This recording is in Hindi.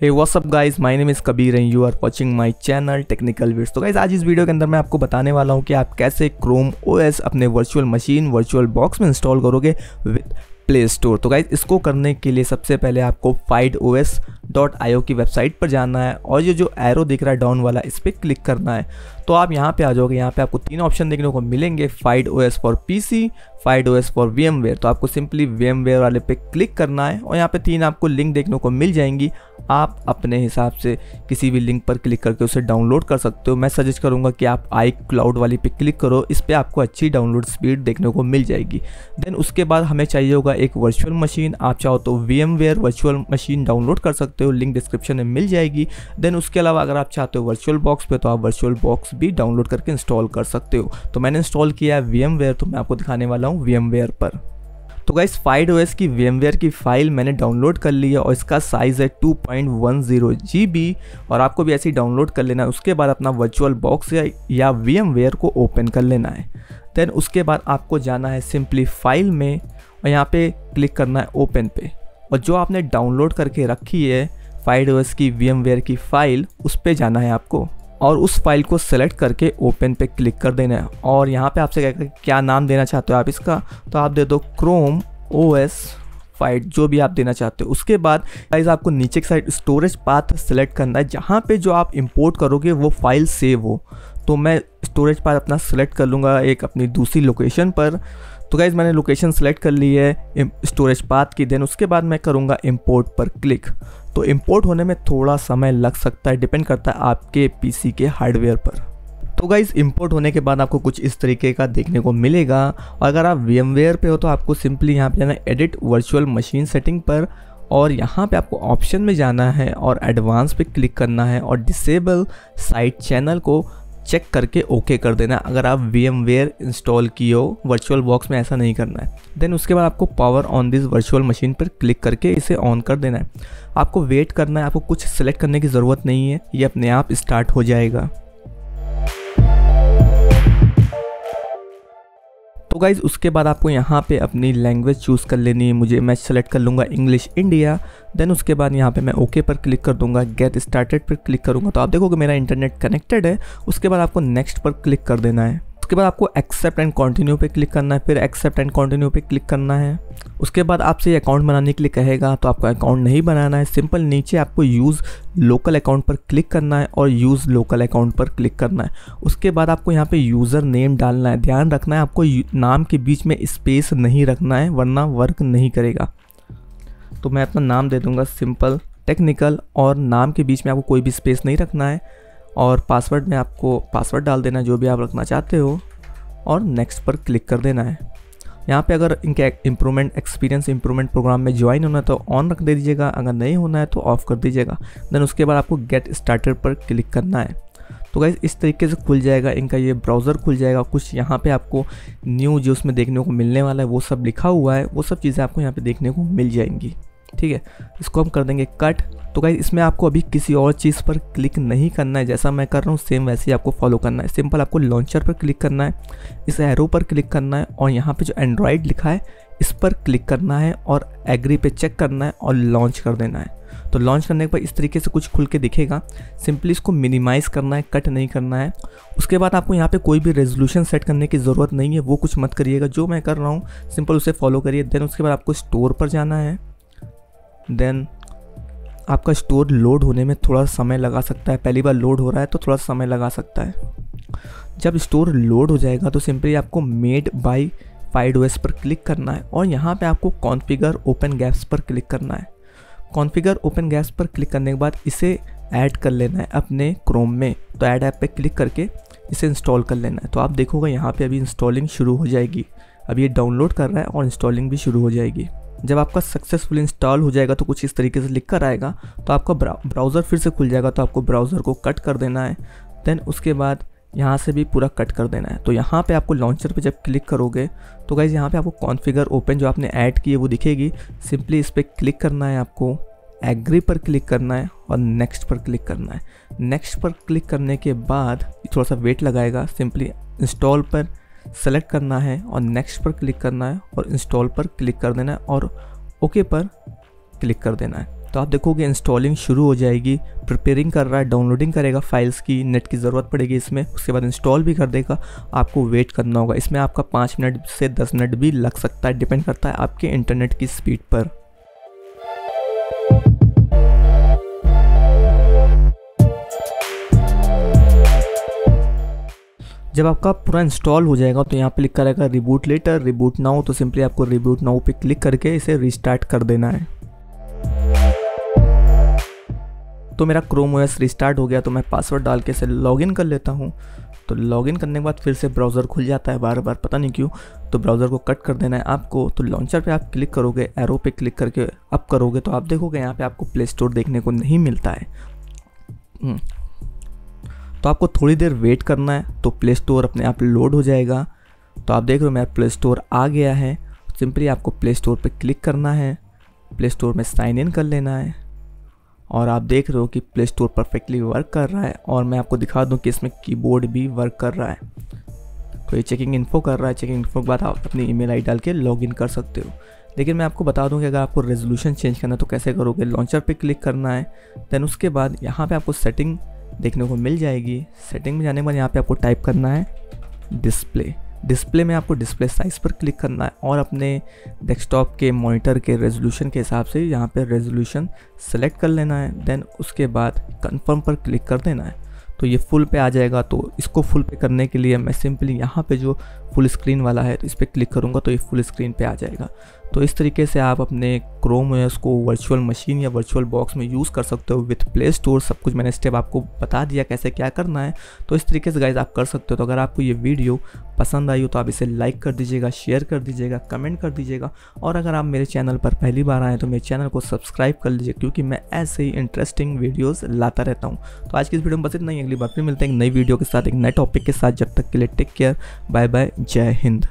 Hey what's up guys my name is Kabir and you are watching my channel technical weeds तो गाइस आज इस वीडियो के अंदर मैं आपको बताने वाला हूँ कि आप कैसे क्रोम ओएस अपने वर्चुअल मशीन वर्चुअल बॉक्स में इंस्टॉल करोगे विद प्ले स्टोर तो गाइज़ इसको करने के लिए सबसे पहले आपको Fyde O S dot I O की वेबसाइट पर जाना है और ये जो एरो दिख रहा है डाउन वाला, इस पर क्लिक करना है। तो आप यहाँ पे आ जाओगे, यहाँ पे आपको तीन ऑप्शन देखने को मिलेंगे Fyde O S for P C Fyde O S for V M ware तो आपको सिंपली वी एम वेयर वाले पे क्लिक करना है और यहाँ पे तीन आपको लिंक देखने को मिल जाएँगी। आप अपने हिसाब से किसी भी लिंक पर क्लिक करके उसे डाउनलोड कर सकते हो। मैं सजेस्ट करूँगा कि आप आई क्लाउड वाली पे क्लिक करो, इस पर आपको अच्छी डाउनलोड स्पीड देखने को मिल जाएगी। देन उसके बाद हमें चाहिए होगा एक वर्चुअल मशीन आप चाहो तो V M ware virtual machine download कर सकते हो। लिंक डिस्क्रिप्शन में मिल जाएगी। देन उसके अलावा अगर आप चाहते हो वर्चुअल बॉक्स पे तो आप वर्चुअल बॉक्स भी डाउनलोड करके इंस्टॉल कर सकते हो। तो मैंने इंस्टॉल किया है वी तो मैं आपको दिखाने वाला हूँ वी पर। तो गाइस फाइड ओएस की वीएमवेयर की फ़ाइल मैंने डाउनलोड कर ली है और इसका साइज़ है 2.10 जीबी और आपको भी ऐसे ही डाउनलोड कर लेना है। उसके बाद अपना वर्चुअल बॉक्स या, या वीएमवेयर को ओपन कर लेना है। देन उसके बाद आपको जाना है सिंपली फ़ाइल में और यहाँ पे क्लिक करना है ओपन पे। और जो आपने डाउनलोड करके रखी है फाइड की वीएमवेयर की फ़ाइल उस पर जाना है आपको। और उस फ़ाइल को सेलेक्ट करके ओपन पे क्लिक कर देना है। और यहाँ पे आपसे कहकर क्या नाम देना चाहते हो आप इसका? तो आप दे दो क्रोम ओ एस फाइट जो भी आप देना चाहते हो। उसके बाद गाइज़ आपको नीचे की साइड स्टोरेज पाथ सेलेक्ट करना है, जहाँ पे जो आप इंपोर्ट करोगे, वो फ़ाइल सेव हो। तो मैं स्टोरेज पाथ अपना सेलेक्ट कर लूँगा एक अपनी दूसरी लोकेशन पर। तो गाइज़ मैंने लोकेशन सेलेक्ट कर ली है स्टोरेज पाथ की देन उसके बाद मैं करूँगा इम्पोर्ट पर क्लिक तो इम्पोर्ट होने में थोड़ा समय लग सकता है डिपेंड करता है आपके पीसी के हार्डवेयर पर. तो गाइज़ इंपोर्ट होने के बाद आपको कुछ इस तरीके का देखने को मिलेगा. और अगर आप वी पे हो तो आपको सिंपली यहाँ पे जाना एडिट वर्चुअल मशीन सेटिंग पर और यहाँ पे आपको ऑप्शन में जाना है और एडवांस पे क्लिक करना है और डिसेबल साइट चैनल को चेक करके ओके कर देना अगर आप वी एम वेयर इंस्टॉल किए हो वर्चुअल बॉक्स में ऐसा नहीं करना है। देन उसके बाद आपको power on this virtual machine पर क्लिक करके इसे ऑन कर देना है। आपको वेट करना है, आपको कुछ सेलेक्ट करने की ज़रूरत नहीं है। ये अपने आप स्टार्ट हो जाएगा। तो गाइज़ उसके बाद आपको यहाँ पे अपनी लैंग्वेज चूज़ कर लेनी है। मुझे मैं सेलेक्ट कर लूँगा इंग्लिश इंडिया देन उसके बाद यहाँ पे मैं ओके पर क्लिक कर दूँगा गेट स्टार्टेड पर क्लिक करूँगा। तो आप देखोगे मेरा इंटरनेट कनेक्टेड है, उसके बाद आपको नेक्स्ट पर क्लिक कर देना है। उसके बाद आपको एक्सेप्ट एंड कंटिन्यू पे क्लिक करना है, फिर एक्सेप्ट एंड कंटिन्यू पे क्लिक करना है। उसके बाद आपसे अकाउंट बनाने के लिए कहेगा तो आपको अकाउंट नहीं बनाना है। सिंपल नीचे आपको यूज़ लोकल अकाउंट पर क्लिक करना है और यूज़ लोकल अकाउंट पर क्लिक करना है। उसके बाद आपको यहाँ पे यूज़र नेम डालना है। ध्यान रखना है, आपको नाम के बीच में स्पेस नहीं रखना है, वरना वर्क नहीं करेगा। तो मैं अपना नाम दे दूँगा सिंपल टेक्निकल और नाम के बीच में आपको कोई भी स्पेस नहीं रखना है। और पासवर्ड में आपको पासवर्ड डाल देना जो भी आप रखना चाहते हो, और नेक्स्ट पर क्लिक कर देना है। यहाँ पे अगर इनके इम्प्रूवमेंट एक्सपीरियंस इम्प्रूवमेंट प्रोग्राम में ज्वाइन होना है तो ऑन रख दे दीजिएगा। अगर नहीं होना है तो ऑफ़ कर दीजिएगा। देन उसके बाद आपको गेट स्टार्टर पर क्लिक करना है। तो गाइज़ इस तरीके से खुल जाएगा, इनका ये ब्राउज़र खुल जाएगा। कुछ यहाँ पे आपको न्यू जो उसमें देखने को मिलने वाला है, वो सब लिखा हुआ है, वो सब चीज़ें आपको यहाँ पे देखने को मिल जाएँगी। ठीक है? इसको हम कर देंगे कट तो गाइज़ इसमें आपको अभी किसी और चीज़ पर क्लिक नहीं करना है। जैसा मैं कर रहा हूँ सेम वैसे ही आपको फॉलो करना है। सिंपल आपको लॉन्चर पर क्लिक करना है, इस एरो पर क्लिक करना है और यहाँ पे जो एंड्रॉयड लिखा है, इस पर क्लिक करना है और एग्री पे चेक करना है और लॉन्च कर देना है। तो लॉन्च करने के बाद इस तरीके से कुछ खुल के दिखेगा। सिंपली इसको मिनिमाइज़ करना है कट नहीं करना है। उसके बाद आपको यहाँ पे कोई भी रेजोल्यूशन सेट करने की ज़रूरत नहीं है। वो कुछ मत करिएगा। जो मैं कर रहा हूँ सिंपल उसे फॉलो करिए। देन उसके बाद आपको स्टोर पर जाना है। देन आपका स्टोर लोड होने में थोड़ा समय लगा सकता है। पहली बार लोड हो रहा है तो थोड़ा समय लगा सकता है। जब स्टोर लोड हो जाएगा तो सिंपली आपको मेड बाई फाइड पर क्लिक करना है और यहाँ पे आपको कॉन्फ़िगर ओपन गैप्स पर क्लिक करना है। कॉन्फ़िगर ओपन गैप्स पर क्लिक करने के बाद इसे ऐड कर लेना है अपने क्रोम में। तो ऐड ऐप पे क्लिक करके इसे इंस्टॉल कर लेना है। तो आप देखोगे यहाँ पे अभी इंस्टॉलिंग शुरू हो जाएगी। अभी ये डाउनलोड कर रहा है और इंस्टॉलिंग भी शुरू हो जाएगी। जब आपका सक्सेसफुल इंस्टॉल हो जाएगा तो कुछ इस तरीके से लिख कर आएगा तो आपका ब्राउज़र फिर से खुल जाएगा तो आपको ब्राउज़र को कट कर देना है। देन उसके बाद यहाँ से भी पूरा कट कर देना है। तो यहाँ पे आपको लॉन्चर पे जब क्लिक करोगे तो गाइज़ यहाँ पे आपको कॉन्फ़िगर ओपन जो आपने ऐड की है, वो दिखेगी। सिंपली इस पर क्लिक करना है आपको एग्री पर क्लिक करना है और नेक्स्ट पर क्लिक करना है। नेक्स्ट पर क्लिक करने के बाद थोड़ा सा वेट लगाएगा। सिंपली इंस्टॉल पर सेलेक्ट करना है और नेक्स्ट पर क्लिक करना है और इंस्टॉल पर क्लिक कर देना है और ओके पर क्लिक कर देना है। तो आप देखोगे इंस्टॉलिंग शुरू हो जाएगी प्रिपेयरिंग कर रहा है डाउनलोडिंग करेगा फाइल्स की नेट की ज़रूरत पड़ेगी इसमें, उसके बाद इंस्टॉल भी कर देगा, आपको वेट करना होगा। इसमें आपका पाँच मिनट से दस मिनट भी लग सकता है डिपेंड करता है आपके इंटरनेट की स्पीड पर। जब आपका पूरा इंस्टॉल हो जाएगा तो यहाँ पे लिखा रहेगा रिबूट लेटर रिबूट नाउ तो सिंपली आपको रिबूट नाउ पे क्लिक करके इसे रिस्टार्ट कर देना है। तो मेरा क्रोम ओएस रिस्टार्ट हो गया तो मैं पासवर्ड डाल के इसे लॉगिन कर लेता हूँ। तो लॉगिन करने के बाद फिर से ब्राउज़र खुल जाता है बार बार, पता नहीं क्यों। तो ब्राउज़र को कट कर देना है आपको तो लॉन्चर पे आप क्लिक करोगे एरो पे क्लिक करके अप करोगे तो आप देखोगे यहाँ पे आपको प्ले स्टोर देखने को नहीं मिलता है। हम्म। तो आपको थोड़ी देर वेट करना है तो प्ले स्टोर अपने आप लोड हो जाएगा। तो आप देख रहे हो मेरा प्ले स्टोर आ गया है। सिंपली आपको प्ले स्टोर पर क्लिक करना है। प्ले स्टोर में साइन इन कर लेना है। और आप देख रहे हो कि प्ले स्टोर परफेक्टली वर्क कर रहा है। और मैं आपको दिखा दूँ कि इसमें कीबोर्ड भी वर्क कर रहा है। तो ये चेकिंग इन्फो कर रहा है। चेकिंग इन्फो के बाद आप अपनी ईमेल आई डाल के लॉगिन कर सकते हो। लेकिन मैं आपको बता दूँ कि अगर आपको रेजोल्यूशन चेंज करना है तो कैसे करोगे? लॉन्चर पे क्लिक करना है। देन उसके बाद यहाँ पे आपको सेटिंग देखने को मिल जाएगी। सेटिंग में जाने के बाद यहाँ पे आपको टाइप करना है डिस्प्ले डिस्प्ले में आपको डिस्प्ले साइज़ पर क्लिक करना है और अपने डेस्कटॉप के मॉनिटर के रेजोल्यूशन के हिसाब से यहाँ पे रेजोल्यूशन सेलेक्ट कर लेना है। देन उसके बाद कंफर्म पर क्लिक कर देना है। तो ये फुल पे आ जाएगा। तो इसको फुल पे करने के लिए मैं सिंपली यहाँ पे जो फुल स्क्रीन वाला है तो इस पर क्लिक करूँगा तो ये फुल स्क्रीन पे आ जाएगा। तो इस तरीके से आप अपने क्रोम ओएस को वर्चुअल मशीन या वर्चुअल बॉक्स में यूज़ कर सकते हो विथ प्ले स्टोर सब कुछ मैंने स्टेप आपको बता दिया कैसे क्या करना है। तो इस तरीके से गाइज़ आप कर सकते हो। तो अगर आपको ये वीडियो पसंद आई हो तो आप इसे लाइक कर दीजिएगा शेयर कर दीजिएगा कमेंट कर दीजिएगा। और अगर आप मेरे चैनल पर पहली बार आएँ तो मेरे चैनल को सब्सक्राइब कर लीजिए, क्योंकि मैं ऐसे ही इंटरेस्टिंग वीडियोज़ लाता रहता हूँ। तो आज की इस वीडियो में बस इतना ही। अगली बार फिर मिलते हैं एक नई वीडियो के साथ, एक नए टॉपिक के साथ। जब तक के लिए टेक केयर बाय बाय जय हिंद।